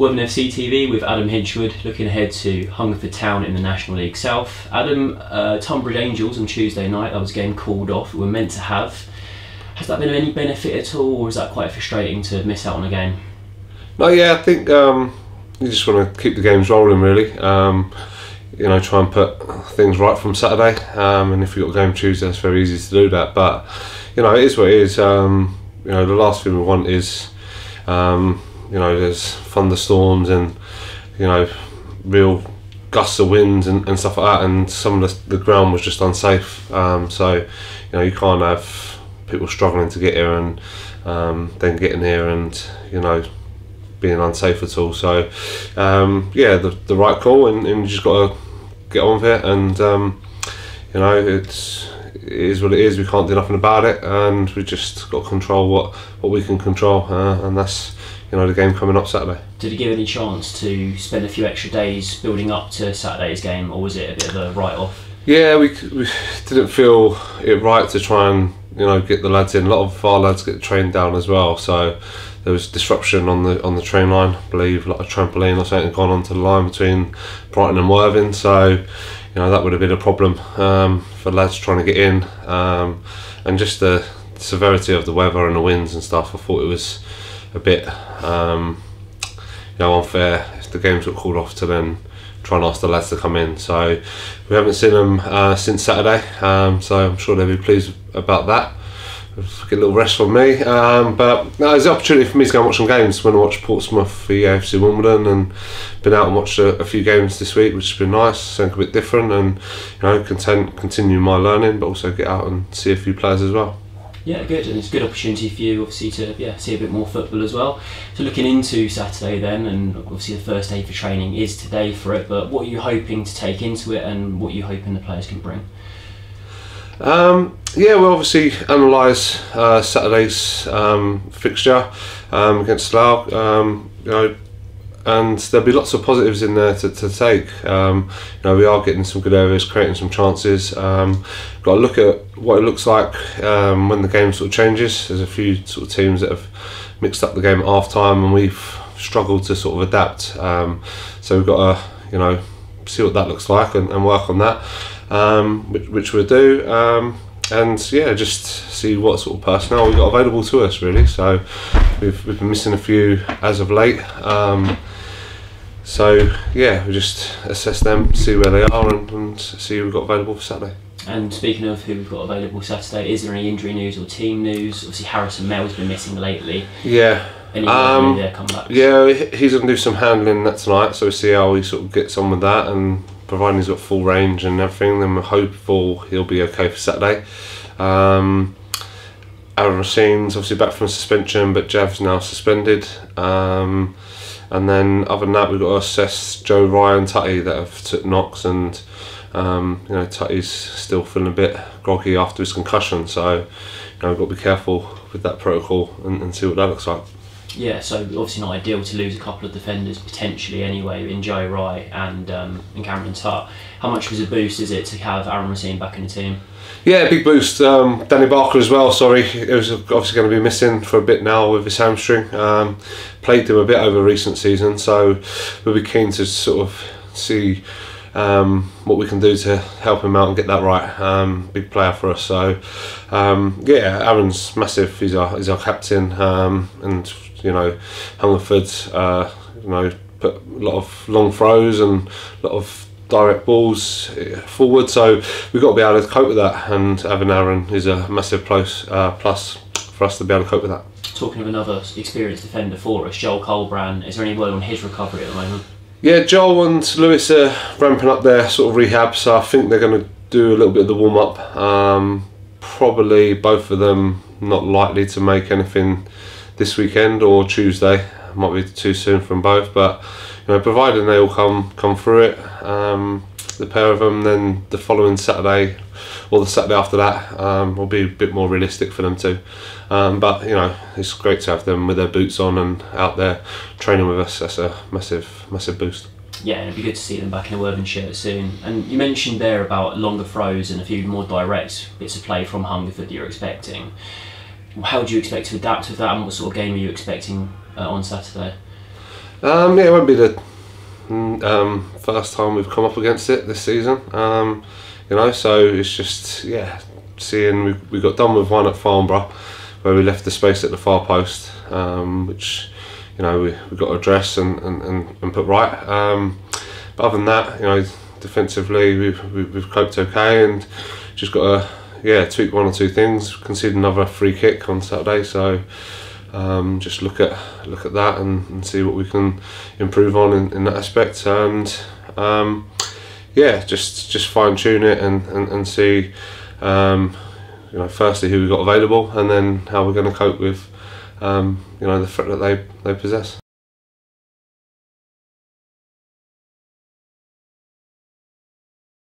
Worthing FC TV with Adam Hinshelwood looking ahead to Hungerford Town in the National League South. Adam, uh, Tonbridge Angels on Tuesday night, that was a game called off, we were meant to have. Has that been of any benefit at all, or is that quite frustrating to miss out on a game? No, yeah, I think um, you just want to keep the games rolling, really. Um, you know, try and put things right from Saturday. Um, and if you've got a game Tuesday, it's very easy to do that. But, you know, it is what it is. Um, you know, the last thing we want is um, you know, there's thunderstorms and you know, real gusts of wind and, and stuff like that. And some of the, the ground was just unsafe. Um, so you know, you can't have people struggling to get here and um, then getting here and you know being unsafe at all. So um, yeah, the, the right call, and, and you just got to get on with it. And um, you know, it's it is what it is. We can't do nothing about it, and we just got to control what what we can control, uh, and that's you know the game coming up Saturday. Did it give any chance to spend a few extra days building up to Saturday's game, or was it a bit of a write-off? Yeah, we, we didn't feel it right to try and you know get the lads in. A lot of our lads get trained down as well, so there was disruption on the on the train line. I believe like a trampoline or something gone onto the line between Brighton and Worthing, so you know that would have been a problem um, for lads trying to get in, um, and just the severity of the weather and the winds and stuff. I thought it was a bit um, you know unfair if the games got called off to then try and ask the lads to come in. So we haven't seen them uh, since Saturday, um, so I'm sure they'll be pleased about that. Get a little rest from me, um, but no, it's an opportunity for me to go and watch some games. When I watched Portsmouth v AFC Wimbledon, and been out and watched a, a, few games this week, which has been nice, something a bit different, and you know, content, continue my learning, but also get out and see a few players as well. Yeah, good, and it's a good opportunity for you, obviously, to yeah see a bit more football as well. So looking into Saturday then, and obviously the first day for training is today for it. But what are you hoping to take into it, and what are you hoping the players can bring? Um, yeah, we'll obviously analyse uh, Saturday's um, fixture um, against Slough. Um, you know, and there'll be lots of positives in there to, to take. Um, you know, we are getting some good areas, creating some chances. Um, got to look at what it looks like um, when the game sort of changes. There's a few sort of teams that have mixed up the game at half time, and we've struggled to sort of adapt. Um, so we've got to, you know, see what that looks like and, and work on that, um, which, which we'll do um, and yeah, just see what sort of personnel we've got available to us really. So we've, we've been missing a few as of late. Um, so yeah, we just assess them, see where they are, and, and see who we've got available for Saturday. And speaking of who we've got available Saturday, is there any injury news or team news? Obviously, Harrison Mell's been missing lately. Yeah. Any um? Yeah, he's going to do some handling that tonight, so we'll see how he sort of gets on with that. And providing he's got full range and everything, then we're hopeful he'll be okay for Saturday. Um, Aaron Racine's obviously back from suspension, but Jav's now suspended. Um, and then other than that, we've got to assess Joe Ryan, Tutty that have took knocks, and um, you know Tutty's still feeling a bit groggy after his concussion. So you know we've got to be careful with that protocol and, and see what that looks like. Yeah, so obviously not ideal to lose a couple of defenders potentially anyway in Joe Wright and um, and Cameron Tutt. How much was a boost is it to have Aaron Racine back in the team? Yeah, big boost. Um, Danny Barker as well. Sorry, it was obviously going to be missing for a bit now with his hamstring. Um, played him a bit over recent season, so we'll be keen to sort of see um, what we can do to help him out and get that right. Um, big player for us. So um, yeah, Aaron's massive. He's our he's our captain, um, and you know Hungerford. Uh, you know put a lot of long throws and a lot of direct balls forward. So we've got to be able to cope with that, and having Aaron is a massive plus, uh, plus for us to be able to cope with that. Talking of another experienced defender for us, Joel Colbran, is there any word on his recovery at the moment? Yeah, Joel and Lewis are ramping up their sort of rehab, so I think they're going to do a little bit of the warm up. Um, probably both of them not likely to make anything this weekend or Tuesday. Might be too soon from both, but you know, providing they all come come through it, um, the pair of them, then the following Saturday or the Saturday after that um, will be a bit more realistic for them too. Um, but you know, it's great to have them with their boots on and out there training with us. That's a massive, massive boost. Yeah, it'd be good to see them back in a Worthing shirt soon. And you mentioned there about longer throws and a few more direct bits of play from Hungerford you're expecting. How do you expect to adapt with that, and what sort of game are you expecting uh, on Saturday? Um, yeah, it won't be the mm, um, first time we've come up against it this season. Um, you know, so it's just yeah, seeing we, we got done with one at Farnborough where we left the space at the far post, um, which you know we, we got to address and, and, and, and put right. Um, but other than that, you know, defensively we've, we've we've coped okay and just got to yeah tweak one or two things. Conceded another free kick on Saturday, so. Um, just look at look at that and, and see what we can improve on in, in that aspect and um, yeah just just fine tune it and, and, and see um, you know firstly who we've got available and then how we're going to cope with um, you know the threat that they, they possess